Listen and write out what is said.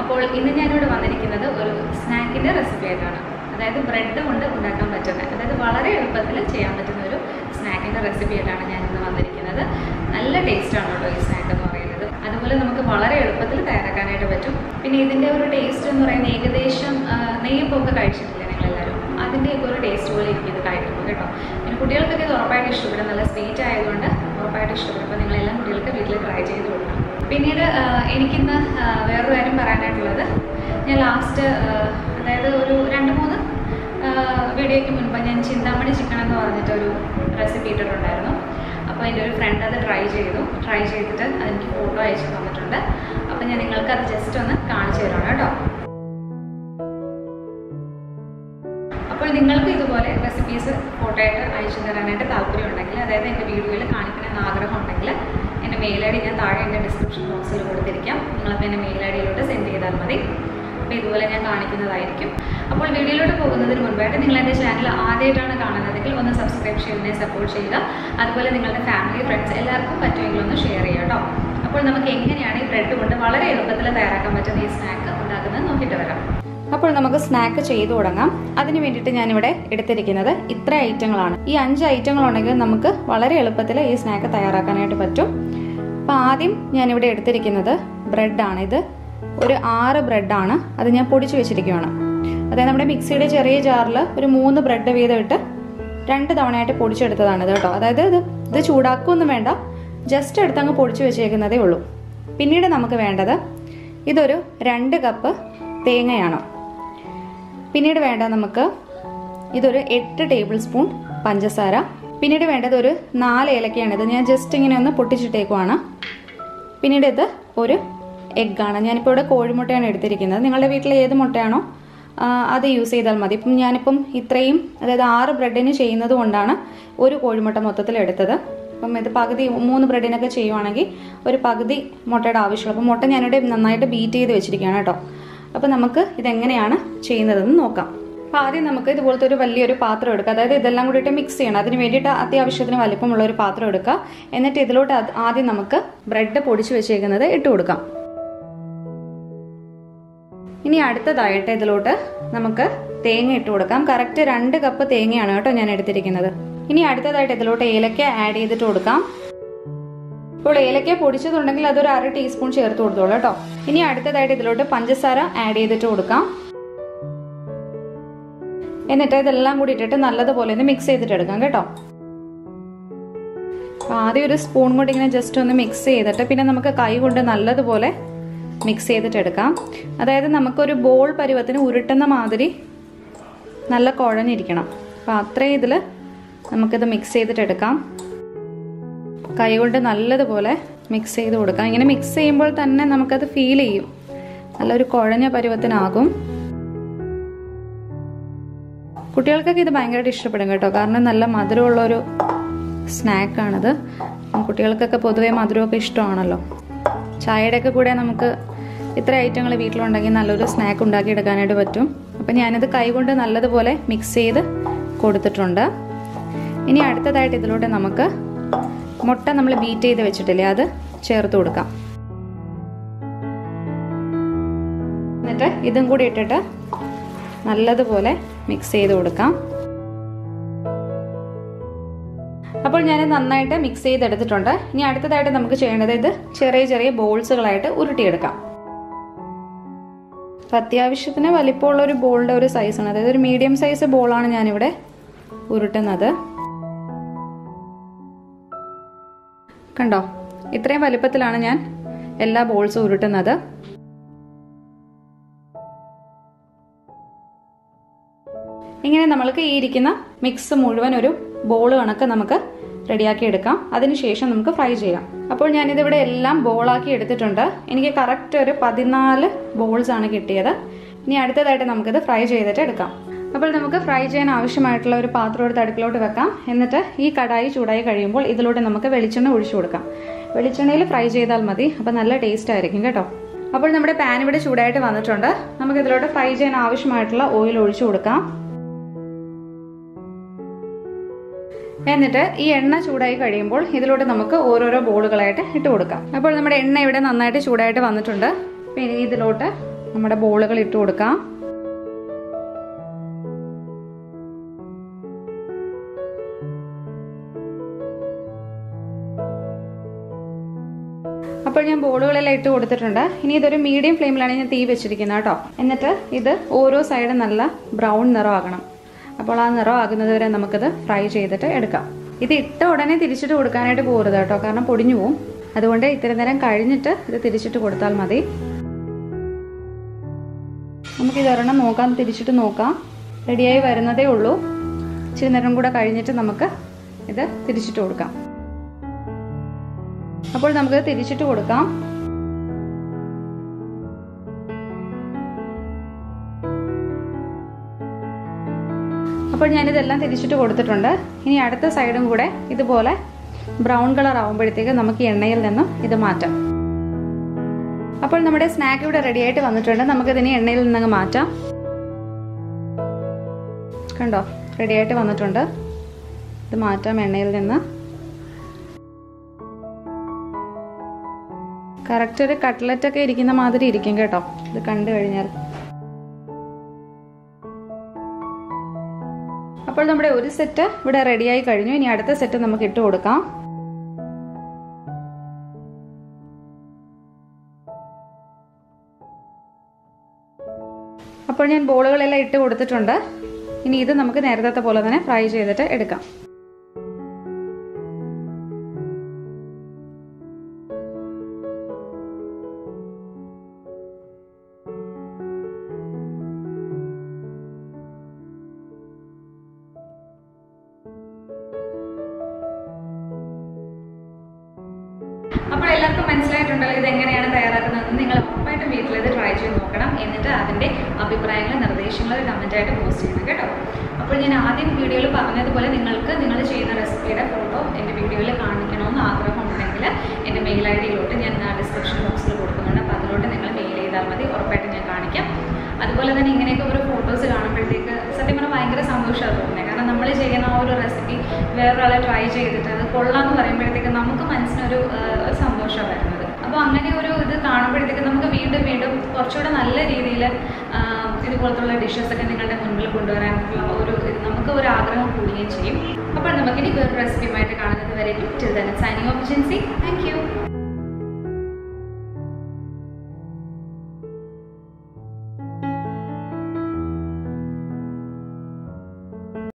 അപ്പോൾ ഇന്ന് ഞാനിവിടെ വന്നിരിക്കുന്നത് ഒരു സ്നാക്കിന്റെ റെസിപ്പി ആയിട്ടാണ്. അതായത് ബ്രെഡ് കൊണ്ട് ഉണ്ടാക്കാൻ പറ്റുന്ന അതായത് വളരെ എളുപ്പത്തിൽ ചെയ്യാൻ പറ്റുന്ന ഒരു സ്നാക്കിന്റെ റെസിപ്പി ആയിട്ടാണ് ഞാൻ ഇന്ന് വന്നിരിക്കുന്നത്. നല്ല ടേസ്റ്റാണ് ഈ സ്നാക്ക് എന്ന് പറയുന്നത്. അതുപോലെ നമുക്ക് വളരെ എളുപ്പത്തിൽ തയ്യാറാക്കാനായിട്ട് പറ്റും. പിന്നെ ഇതിന്റെ ഒരു ടേസ്റ്റ് എന്ന് പറയുന്നത് ഏകദേശം നെയ്യപ്പൊക്കെ കഴിച്ചിട്ടില്ലേ നിങ്ങളെല്ലാവരും? അതിന്റെയൊക്കെ ഒരു ടേസ്റ്റ് പോലെ എനിക്കിത് കഴിക്കുമ്പോൾ കേട്ടോ. പിന്നെ കുട്ടികൾക്കൊക്കെ ഇത് ഉറപ്പായിട്ട് ഇഷ്ടപ്പെടും. നല്ല സ്വീറ്റ് ആയതുകൊണ്ട് ഉറപ്പായിട്ട് ഇഷ്ടപ്പെടും. അപ്പോൾ നിങ്ങളെല്ലാം കുട്ടികൾക്ക് വീട്ടിൽ ട്രൈ ചെയ്ത് കൊടുക്കണം. പിന്നീട് എനിക്കിന്ന് വേറൊരു കാര്യം പറയാനായിട്ടുള്ളത്. ഞാൻ ലാസ്റ്റ് അതായത് ഒരു രണ്ട് മൂന്ന് വീഡിയോയ്ക്ക് മുൻപ് ഞാൻ ചിന്താമണി ചിക്കൻ എന്ന് പറഞ്ഞിട്ടൊരു റെസിപ്പി ഇട്ടിട്ടുണ്ടായിരുന്നു. അപ്പോൾ എന്റെ ഒരു ഫ്രണ്ട് അത് ട്രൈ ചെയ്തു. ട്രൈ ചെയ്തിട്ട് അതെനിക്ക് ഫോട്ടോ അയച്ചു തന്നിട്ടുണ്ട്. അപ്പോൾ ഞാൻ നിങ്ങൾക്ക് അത് ജസ്റ്റ് ഒന്ന് കാണിച്ചു തരാണ് കേട്ടോ. അപ്പോൾ നിങ്ങൾക്ക് ഇതുപോലെ റെസിപ്പീസ് ഫോട്ടോ ആയിട്ട് അയച്ചു തരാനായിട്ട് താല്പര്യം ഉണ്ടെങ്കിൽ അതായത് എന്റെ വീഡിയോയിൽ കാണിക്കണമെന്ന് ആഗ്രഹം ഉണ്ടെങ്കിൽ എന്റെ മെയിൽ ഐ ഡി ഞാൻ താഴെ എന്റെ ഡിസ്ക്രിപ്ഷൻ ബോക്സിൽ കൊടുത്തിരിക്കാം. നിങ്ങളപ്പോൾ എന്റെ മെയിൽ ഐ ഡിയിലോട്ട് സെൻഡ് ചെയ്താൽ മതി. അപ്പോൾ ഇതുപോലെ ഞാൻ കാണിക്കുന്നതായിരിക്കും. അപ്പോൾ വീഡിയോയിലോട്ട് പോകുന്നതിന് മുൻപായിട്ട് നിങ്ങൾ എന്റെ ചാനൽ ആദ്യമായിട്ടാണ് കാണുന്നതെങ്കിൽ ഒന്ന് സബ്സ്ക്രൈബ് ചെയ്യുന്നതിനെ സപ്പോർട്ട് ചെയ്യുക. അതുപോലെ നിങ്ങളുടെ ഫാമിലി ഫ്രണ്ട്സ് എല്ലാവർക്കും പറ്റുമെങ്കിൽ ഒന്ന് ഷെയർ ചെയ്യുക കേട്ടോ അപ്പോൾ നമുക്ക് എങ്ങനെയാണ് ഈ ബ്രെഡ് കൊണ്ട് വളരെ എളുപ്പത്തിൽ തയ്യാറാക്കാൻ പറ്റുന്ന ഈ സ്നാക്ക് ഉണ്ടാക്കുന്നത് നോക്കിയിട്ട് വരാം. അപ്പോൾ നമുക്ക് സ്നാക്ക് ചെയ്തു തുടങ്ങാം. അതിന് വേണ്ടിയിട്ട് ഞാനിവിടെ എടുത്തിരിക്കുന്നത് ഇത്ര ഐറ്റങ്ങളാണ് ഈ അഞ്ച് ഐറ്റങ്ങൾ ഉണ്ടെങ്കിൽ നമുക്ക് വളരെ എളുപ്പത്തിൽ ഈ സ്നാക്ക് തയ്യാറാക്കാനായിട്ട് പറ്റും. അപ്പോൾ ആദ്യം ഞാനിവിടെ എടുത്തിരിക്കുന്നത് ബ്രെഡാണ്. ഇത് ഒരു ആറ് ബ്രെഡാണ്. അത് ഞാൻ പൊടിച്ചു വെച്ചിരിക്കുകയാണ് അതായത് നമ്മുടെ മിക്സിയുടെ ചെറിയ ജാറിൽ ഒരു മൂന്ന് ബ്രെഡ് വീതം ഇട്ട് രണ്ട് തവണയായിട്ട് പൊടിച്ചെടുത്തതാണ് ഇത് കേട്ടോ. അതായത് ഇത് ഇത് ചൂടാക്കുകയൊന്നും വേണ്ട. ജസ്റ്റ് എടുത്ത് അങ്ങ് പൊടിച്ചു വെച്ചേക്കുന്നതേ ഉള്ളൂ. പിന്നീട് നമുക്ക് വേണ്ടത് ഇതൊരു രണ്ട് കപ്പ് തേങ്ങയാണ്. പിന്നീട് വേണ്ട നമുക്ക് ഇതൊരു എട്ട് ടേബിൾ സ്പൂൺ പഞ്ചസാര പിന്നീട് വേണ്ടത് ഒരു നാല് ഏലക്കയാണ്. ഇത് ഞാൻ ജസ്റ്റ് ഇങ്ങനെ ഒന്ന് പൊട്ടിച്ചിട്ടേക്കുവാണ്. പിന്നീട് ഇത് ഒരു എഗ്ഗാണ്. ഞാനിപ്പോൾ ഇവിടെ കോഴിമുട്ടയാണ് എടുത്തിരിക്കുന്നത്. നിങ്ങളുടെ വീട്ടിൽ ഏത് മുട്ടയാണോ അത് യൂസ് ചെയ്താൽ മതി. ഇപ്പം ഞാനിപ്പം ഇത്രയും അതായത് ആറ് ബ്രെഡിന് ചെയ്യുന്നത് കൊണ്ടാണ് ഒരു കോഴിമുട്ട മൊത്തത്തിൽ എടുത്തത്. അപ്പം ഇത് പകുതി മൂന്ന് ബ്രെഡിനൊക്കെ ചെയ്യുവാണെങ്കിൽ ഒരു പകുതി മുട്ടയുടെ ആവശ്യമുള്ളൂ. അപ്പം മുട്ട ഞാനിവിടെ നന്നായിട്ട് ബീറ്റ് ചെയ്ത് വെച്ചിരിക്കുകയാണ് കേട്ടോ. അപ്പം നമുക്ക് ഇതെങ്ങനെയാണ് ചെയ്യുന്നതെന്ന് നോക്കാം. അപ്പോൾ ആദ്യം നമുക്ക് ഇതുപോലത്തെ ഒരു വലിയൊരു പാത്രം എടുക്കുക അതായത് ഇതെല്ലാം കൂടിയിട്ട് മിക്സ് ചെയ്യണം. അതിന് വേണ്ടിയിട്ട് അത്യാവശ്യത്തിന് വലിപ്പമുള്ള ഒരു പാത്രം എടുക്കുക എന്നിട്ട് ഇതിലോട്ട് ആദ്യം നമുക്ക് ബ്രെഡ് പൊടിച്ച് വെച്ചേക്കുന്നത് ഇട്ട് കൊടുക്കാം. ഇനി അടുത്തതായിട്ട് ഇതിലോട്ട് നമുക്ക് തേങ്ങ ഇട്ട് കൊടുക്കാം. കറക്റ്റ് രണ്ട് കപ്പ് തേങ്ങയാണ് കേട്ടോ ഞാൻ എടുത്തിരിക്കുന്നത്. ഇനി അടുത്തതായിട്ട് ഇതിലോട്ട് ഏലക്ക ആഡ് ചെയ്തിട്ട് കൊടുക്കാം. ഇപ്പോൾ ഏലക്ക പൊടിച്ചതുണ്ടെങ്കിൽ അതൊരു അര ടീസ്പൂൺ ചേർത്ത് കൊടുത്തോളൂ കേട്ടോ. ഇനി അടുത്തതായിട്ട് ഇതിലോട്ട് പഞ്ചസാര ആഡ് ചെയ്തിട്ട് കൊടുക്കാം. എന്നിട്ട് ഇതെല്ലാം കൂടി ഇട്ടിട്ട് നല്ലതുപോലെ ഒന്ന് മിക്സ് ചെയ്തിട്ട് എടുക്കാം കേട്ടോ. ആദ്യം ഒരു സ്പൂൺ കൊണ്ട് ഇങ്ങനെ ജസ്റ്റ് ഒന്ന് മിക്സ് ചെയ്തിട്ട് പിന്നെ നമുക്ക് കൈ കൊണ്ട് നല്ലതുപോലെ മിക്സ് ചെയ്തിട്ട് എടുക്കാം. അതായത് നമുക്കൊരു ബോൾ പരുവത്തിന് ഉരുട്ടുന്ന മാതിരി നല്ല കുഴഞ്ഞിരിക്കണം. അപ്പം അത്രയും ഇതിൽ നമുക്കിത് മിക്സ് ചെയ്തിട്ട് എടുക്കാം. കൈ കൊണ്ട് നല്ലതുപോലെ മിക്സ് ചെയ്ത് കൊടുക്കാം. ഇങ്ങനെ മിക്സ് ചെയ്യുമ്പോൾ തന്നെ നമുക്കത് ഫീൽ ചെയ്യും. നല്ലൊരു കുഴഞ്ഞ പരുവത്തിനാകും. കുട്ടികൾക്കൊക്കെ ഇത് ഭയങ്കരമായിട്ട് ഇഷ്ടപ്പെടും കേട്ടോ. കാരണം നല്ല മധുരമുള്ളൊരു സ്നാക്കാണിത്. കുട്ടികൾക്കൊക്കെ പൊതുവേ മധുരമൊക്കെ ഇഷ്ടമാണല്ലോ. ചായയുടെയൊക്കെ കൂടെ നമുക്ക് ഇത്ര ഐറ്റങ്ങൾ വീട്ടിലുണ്ടെങ്കിൽ നല്ലൊരു സ്നാക്ക് ഉണ്ടാക്കിയെടുക്കാനായിട്ട് പറ്റും. അപ്പം ഞാനിത് കൈകൊണ്ട് നല്ലതുപോലെ മിക്സ് ചെയ്ത് കൊടുത്തിട്ടുണ്ട്. ഇനി അടുത്തതായിട്ട് ഇതിലൂടെ നമുക്ക് മുട്ട നമ്മൾ ബീറ്റ് ചെയ്ത് വെച്ചിട്ടില്ലേ അത് ചേർത്ത് കൊടുക്കാം. എന്നിട്ട് ഇതും കൂടി ഇട്ടിട്ട് നല്ലതുപോലെ മിക്സ് ചെയ്ത് കൊടുക്കാം. അപ്പോൾ ഞാൻ നന്നായിട്ട് മിക്സ് ചെയ്തെടുത്തിട്ടുണ്ട്. ഇനി അടുത്തതായിട്ട് നമുക്ക് ചെയ്യേണ്ടത് ഇത് ചെറിയ ചെറിയ ബോൾസുകളായിട്ട് ഉരുട്ടിയെടുക്കാം. അപ്പം അത്യാവശ്യത്തിന് വലിപ്പമുള്ള ഒരു ബോളിന്റെ ഒരു സൈസാണ് അതായത് ഒരു മീഡിയം സൈസ് ബോളാണ് ഞാനിവിടെ ഉരുട്ടുന്നത്. കണ്ടോ? ഇത്രയും വലിപ്പത്തിലാണ് ഞാൻ എല്ലാ ബോൾസും ഉരുട്ടുന്നത്. ഇങ്ങനെ നമ്മൾക്ക് ഈ ഇരിക്കുന്ന മിക്സ് മുഴുവൻ ഒരു ബോൾ കണക്ക് നമുക്ക് റെഡിയാക്കി എടുക്കാം. അതിനുശേഷം നമുക്ക് ഫ്രൈ ചെയ്യാം. അപ്പോൾ ഞാനിതിവിടെ എല്ലാം ബോളാക്കി എടുത്തിട്ടുണ്ട്. എനിക്ക് കറക്റ്റ് ഒരു പതിനാല് ബോൾസ് ആണ് കിട്ടിയത്. ഇനി അടുത്തതായിട്ട് നമുക്കിത് ഫ്രൈ ചെയ്തിട്ട് എടുക്കാം. അപ്പോൾ നമുക്ക് ഫ്രൈ ചെയ്യാൻ ആവശ്യമായിട്ടുള്ള ഒരു പാത്രം എടുത്ത് അടുക്കിലോട്ട് വെക്കാം. എന്നിട്ട് ഈ കടായി ചൂടായി കഴിയുമ്പോൾ ഇതിലൂടെ നമുക്ക് വെളിച്ചെണ്ണ ഒഴിച്ചു കൊടുക്കാം. വെളിച്ചെണ്ണയിൽ ഫ്രൈ ചെയ്താൽ മതി. അപ്പോൾ നല്ല ടേസ്റ്റ് ആയിരിക്കും കേട്ടോ. അപ്പോൾ നമ്മുടെ പാൻ ഇവിടെ ചൂടായിട്ട് വന്നിട്ടുണ്ട്. നമുക്ക് ഇതിലോട്ട് ഫ്രൈ ചെയ്യാൻ ആവശ്യമായിട്ടുള്ള ഓയിൽ ഒഴിച്ചു കൊടുക്കാം. എന്നിട്ട് ഈ എണ്ണ ചൂടായി കഴിയുമ്പോൾ ഇതിലൂടെ നമുക്ക് ഓരോരോ ബോളുകളായിട്ട് ഇട്ട് കൊടുക്കാം. അപ്പോൾ നമ്മുടെ എണ്ണ ഇവിടെ നന്നായിട്ട് ചൂടായിട്ട് വന്നിട്ടുണ്ട്. പിന്നെ ഇതിലോട്ട് നമ്മുടെ ബോളുകൾ ഇട്ട് കൊടുക്കാം. അപ്പോൾ ഞാൻ ബോളുകളെല്ലാം ഇട്ട് കൊടുത്തിട്ടുണ്ട്. ഇനി ഇതൊരു മീഡിയം ഫ്ലെയിമിലാണ് ഞാൻ തീ വെച്ചിരിക്കുന്നത് കേട്ടോ. എന്നിട്ട് ഇത് ഓരോ സൈഡും നല്ല ബ്രൗൺ നിറമാകണം. അപ്പോൾ ആ നിറം ആകുന്നത് വരെ നമുക്കത് ഫ്രൈ ചെയ്തിട്ട് എടുക്കാം. ഇത് ഇട്ട ഉടനെ തിരിച്ചിട്ട് കൊടുക്കാനായിട്ട് പോകരുത് കേട്ടോ. കാരണം പൊടിഞ്ഞു പോവും. അതുകൊണ്ട് ഇത്തിരി നേരം കഴിഞ്ഞിട്ട് ഇത് തിരിച്ചിട്ട് കൊടുത്താൽ മതി. നമുക്ക് ഒരെണ്ണം നോക്കാം. തിരിച്ചിട്ട് നോക്കാം. റെഡിയായി വരുന്നതേ ഉള്ളൂ. ഇച്ചിരി നേരം കൂടെ കഴിഞ്ഞിട്ട് നമുക്ക് ഇത് തിരിച്ചിട്ട് കൊടുക്കാം. അപ്പോൾ നമുക്ക് തിരിച്ചിട്ട് കൊടുക്കാം. അപ്പോൾ ഞാനിതെല്ലാം തിരിച്ചിട്ട് കൊടുത്തിട്ടുണ്ട്. ഇനി അടുത്ത സൈഡും കൂടെ ഇതുപോലെ ബ്രൗൺ കളർ ആകുമ്പോഴത്തേക്ക് നമുക്ക് എണ്ണയിൽ നിന്നും ഇത് മാറ്റാം. അപ്പോൾ നമ്മുടെ സ്നാക്ക് ഇവിടെ റെഡി ആയിട്ട് വന്നിട്ടുണ്ട്. നമുക്കിതിനെ എണ്ണയിൽ നിന്നങ്ങ് മാറ്റാം. കണ്ടോ? റെഡി ആയിട്ട് വന്നിട്ടുണ്ട്. ഇത് മാറ്റാം എണ്ണയിൽ നിന്ന്. കറക്റ്റ് ഒരു കട്ട്ലറ്റ് ഒക്കെ ഇരിക്കുന്ന മാതിരി ഇരിക്കും കേട്ടോ. ഇത് കണ്ടു കഴിഞ്ഞാൽ. അപ്പോൾ നമ്മുടെ ഒരു സെറ്റ് ഇവിടെ റെഡിയായി കഴിഞ്ഞു. ഇനി അടുത്ത സെറ്റ് നമുക്ക് ഇട്ട് കൊടുക്കാം. അപ്പോൾ ഞാൻ ബോളുകളെല്ലാം ഇട്ട് കൊടുത്തിട്ടുണ്ട്. ഇനി ഇത് നമുക്ക് നേരത്തെ പോലെ തന്നെ ഫ്രൈ ചെയ്തിട്ട് എടുക്കാം. മനസ്സിലായിട്ടുണ്ടല്ലോ ഇത് എങ്ങനെയാണ് തയ്യാറാക്കുന്നത് നിങ്ങൾ ഉറപ്പായിട്ടും വീട്ടിൽ ഇത് ട്രൈ ചെയ്ത് നോക്കണം. എന്നിട്ട് അതിന്റെ അഭിപ്രായങ്ങൾ നിർദ്ദേശങ്ങൾ കമന്റായിട്ട് പോസ്റ്റ് ചെയ്യണം കേട്ടോ. അപ്പോൾ ഞാൻ ആദ്യം വീഡിയോയിൽ പറഞ്ഞതുപോലെ നിങ്ങൾക്ക് നിങ്ങൾ ചെയ്യുന്ന റെസിപ്പിയുടെ ഫോട്ടോ എന്റെ വീഡിയോയിൽ കാണിക്കണമെന്ന് ആഗ്രഹമുണ്ടെങ്കിൽ എന്റെ മെയിൽ ഐ ഡിയിലോട്ട് ഞാൻ ഡിസ്ക്രിപ്ഷൻ ബോക്സിൽ കൊടുക്കുന്നുണ്ട്. അപ്പോൾ അതിലോട്ട് നിങ്ങൾ മെയിൽ ചെയ്താൽ മതി. ഉറപ്പായിട്ടും ഞാൻ കാണിക്കാം. അതുപോലെ തന്നെ ഇങ്ങനെയൊക്കെ ഓരോ ഫോട്ടോസ് കാണുമ്പോഴത്തേക്ക് സത്യം പറഞ്ഞാൽ ഭയങ്കര സന്തോഷമാണ് തോന്നുന്നത്. കാരണം നമ്മൾ ചെയ്യുന്ന ആ ഒരു റെസിപ്പി വേറൊരാളെ ട്രൈ ചെയ്തിട്ട് അത് കൊള്ളാമെന്ന് പറയുമ്പോഴത്തേക്ക് നമുക്ക് മനസ്സിനൊരു ഒരു സന്തോഷമാണ് വരുന്നത് അപ്പോൾ അങ്ങനെ ഒരു ഇത് കാണുമ്പോഴത്തേക്ക് നമുക്ക് വീണ്ടും വീണ്ടും കുറച്ചുകൂടെ നല്ല രീതിയിൽ ഇതുപോലത്തുള്ള ഡിഷസ് ഒക്കെ നിങ്ങളുടെ മുൻപിൽ കൊണ്ടുവരാനുള്ള ഒരു നമുക്ക് ഒരു ആഗ്രഹം കൂടുകയും ചെയ്യും. അപ്പോൾ നമുക്കിനി വേറൊരു റെസിപ്പിയുമായിട്ട് കാണുന്നത് വരെ signing off Jincy thank you